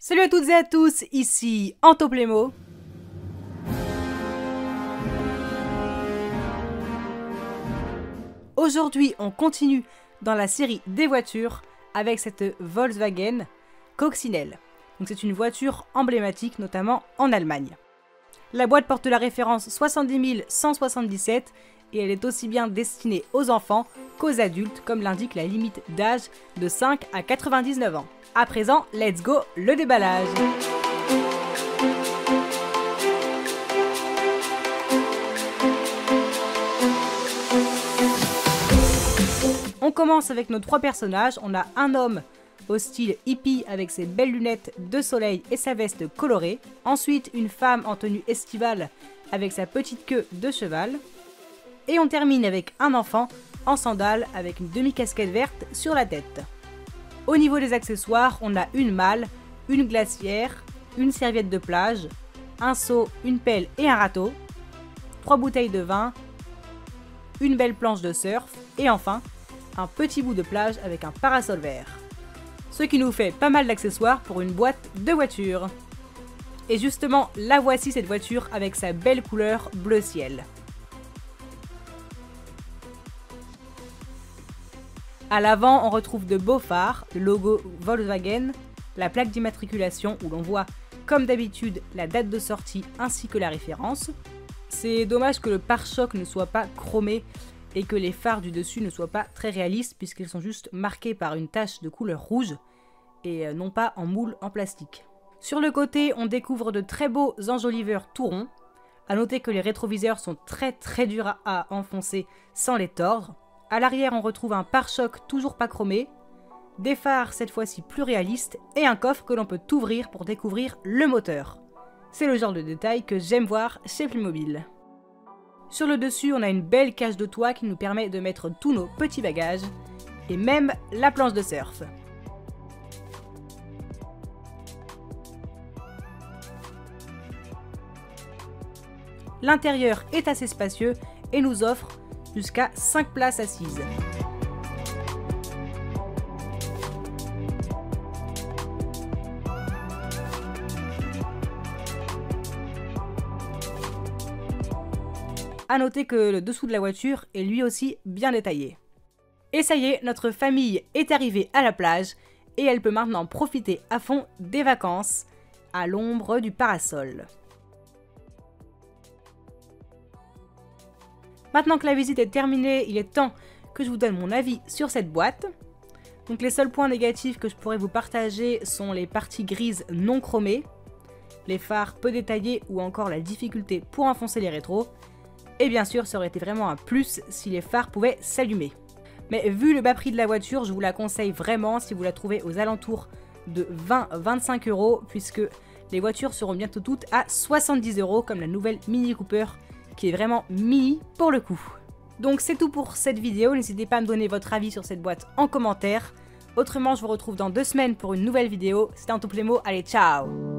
Salut à toutes et à tous, ici Antoplémo. Aujourd'hui, on continue dans la série des voitures avec cette Volkswagen Coccinelle. C'est une voiture emblématique notamment en Allemagne. La boîte porte la référence 70 177 et elle est aussi bien destinée aux enfants qu'aux adultes comme l'indique la limite d'âge de 5 à 99 ans. À présent, let's go le déballage On commence avec nos trois personnages. On a un homme au style hippie avec ses belles lunettes de soleil et sa veste colorée. Ensuite, une femme en tenue estivale avec sa petite queue de cheval. Et on termine avec un enfant en sandales avec une demi-casquette verte sur la tête. Au niveau des accessoires, on a une malle, une glacière, une serviette de plage, un seau, une pelle et un râteau, trois bouteilles de vin, une belle planche de surf et enfin un petit bout de plage avec un parasol vert. Ce qui nous fait pas mal d'accessoires pour une boîte de voiture. Et justement, la voici cette voiture avec sa belle couleur bleu ciel. À l'avant, on retrouve de beaux phares, le logo Volkswagen, la plaque d'immatriculation où l'on voit, comme d'habitude, la date de sortie ainsi que la référence. C'est dommage que le pare-choc ne soit pas chromé et que les phares du dessus ne soient pas très réalistes puisqu'ils sont juste marqués par une tache de couleur rouge et euh, non pas en moule en plastique. Sur le côté, on découvre de très beaux enjoliveurs tout ronds. A noter que les rétroviseurs sont très très durs à enfoncer sans les tordre. À l'arrière, on retrouve un pare-choc toujours pas chromé, des phares cette fois-ci plus réalistes et un coffre que l'on peut ouvrir pour découvrir le moteur. C'est le genre de détail que j'aime voir chez Playmobil. Sur le dessus, on a une belle cage de toit qui nous permet de mettre tous nos petits bagages et même la planche de surf. L'intérieur est assez spacieux et nous offre jusqu'à 5 places assises. A noter que le dessous de la voiture est lui aussi bien détaillé. Et ça y est, notre famille est arrivée à la plage et elle peut maintenant profiter à fond des vacances à l'ombre du parasol. Maintenant que la visite est terminée, il est temps que je vous donne mon avis sur cette boîte. Donc les seuls points négatifs que je pourrais vous partager sont les parties grises non chromées, les phares peu détaillés ou encore la difficulté pour enfoncer les rétros. Et bien sûr, ça aurait été vraiment un plus si les phares pouvaient s'allumer. Mais vu le bas prix de la voiture, je vous la conseille vraiment si vous la trouvez aux alentours de 20-25 euros, puisque les voitures seront bientôt toutes à 70 euros, comme la nouvelle Mini Cooper, qui est vraiment mini pour le coup. Donc c'est tout pour cette vidéo, n'hésitez pas à me donner votre avis sur cette boîte en commentaire. Autrement, je vous retrouve dans deux semaines pour une nouvelle vidéo. C'était un tout allez ciao